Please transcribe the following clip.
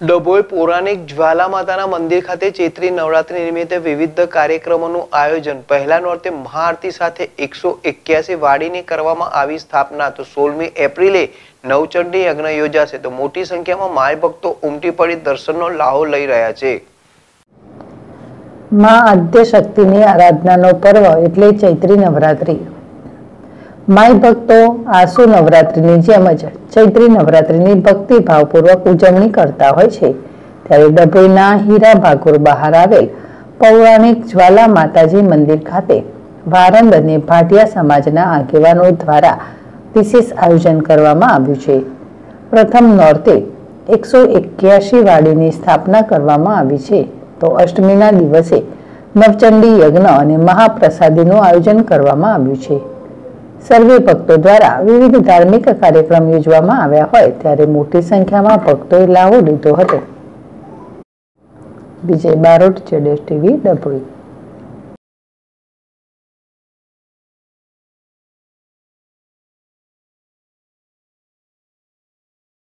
ડભોઈ પૌરાણિક જ્વાલા માતાના મંદિર ખાતે ચૈત્રી નવરાત્રી નિમિત્તે વિવિધ કાર્યક્રમોનું આયોજન. પહેલા નોરતે મહાઆરતી સાથે એકસો એક્યાસી વાડીની કરવામાં આવી સ્થાપના. તો સોળમી એપ્રિલે નવચંડી યજ્ઞ યોજાશે. તો મોટી સંખ્યામાં માય ભક્તો ઉમટી પડી દર્શનનો લાહો લઈ રહ્યા છે. માં આદ્ય શક્તિની આરાધનાનો પર્વ એટલે ચૈત્રી નવરાત્રિ. માય ભક્તો આસુ નવરાત્રિની જેમ જ ચૈત્રી નવરાત્રિની ભક્તિભાવપૂર્વક ઉજવણી કરતા હોય છે. ત્યારે ડભોઈના હીરા ભાગોર બહાર આવેલ પૌરાણિક જ્વાલા માતાજી મંદિર ખાતે વારંદ અને ભાટિયા સમાજના આગેવાનો દ્વારા વિશેષ આયોજન કરવામાં આવ્યું છે. પ્રથમ નોર્તે એકસો એક્યાસી વાડીની સ્થાપના કરવામાં આવી છે. તો અષ્ટમીના દિવસે નવચંડી યજ્ઞ અને મહાપ્રસાદીનું આયોજન કરવામાં આવ્યું છે. સર્વે ભક્તો દ્વારા વિવિધ ધાર્મિક કાર્યક્રમ યોજવામાં આવ્યા હોય ત્યારે મોટી સંખ્યામાં ભક્તોએ લાવો લીધો હતો. વિજય બારોટ, જેડેશ ટીવી, ડભોઈ.